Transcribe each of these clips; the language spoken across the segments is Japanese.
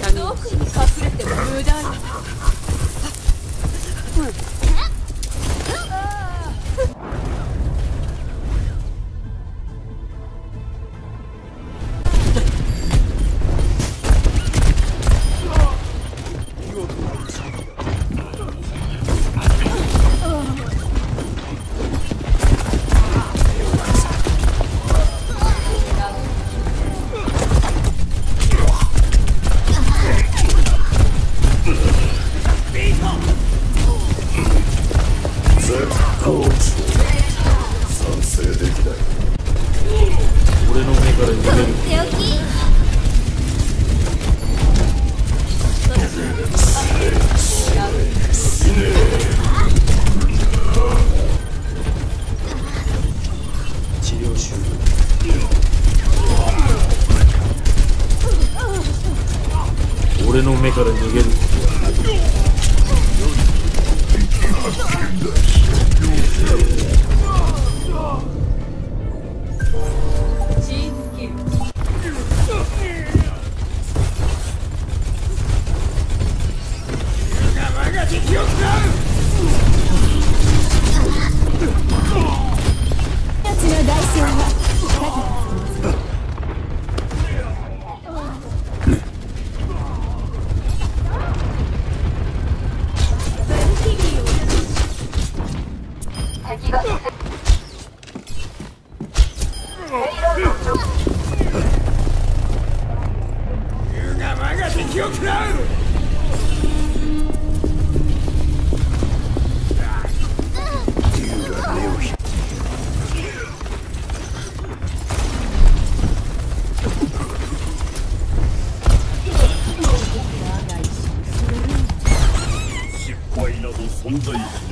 板の奥に隠れても無駄に。Ooh. 俺の目から逃げる。俺の目から逃げる Dark in the 失敗など存在しな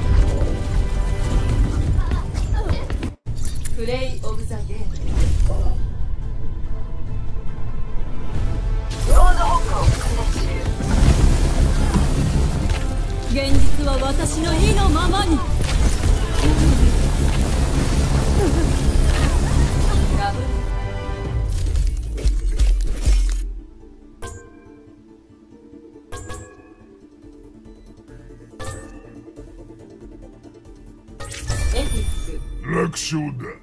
プレイオブザゲーム現実は私の意のままに。ダブルエピック楽勝だ